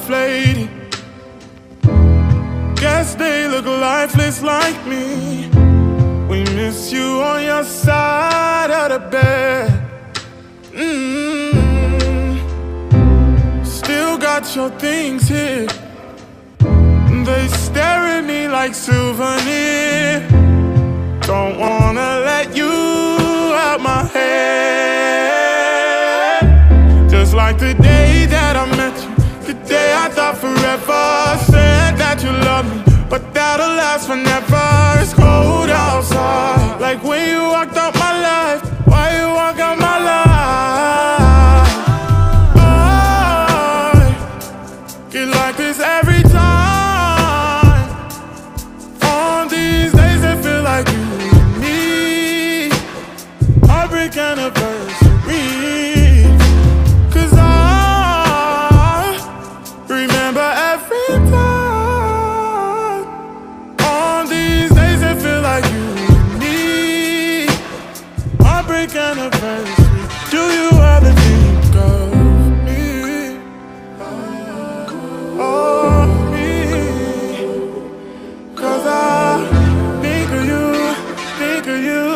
inflated. Guess they look lifeless like me. We miss you on your side of the bed. Mm -hmm. Still got your things here. They stare at me like souvenir. Don't wanna let you out my head. Just like the day that I but that'll last forever. It's cold outside, like when you walked out my life. Why you walk out my life? I get like this every time. On these days, it feel like you and me. Heartbreak anniversary. Cause I remember every time. perfect anniversary. Do you ever think of me? Oh, me. Cause I think of you, think of you.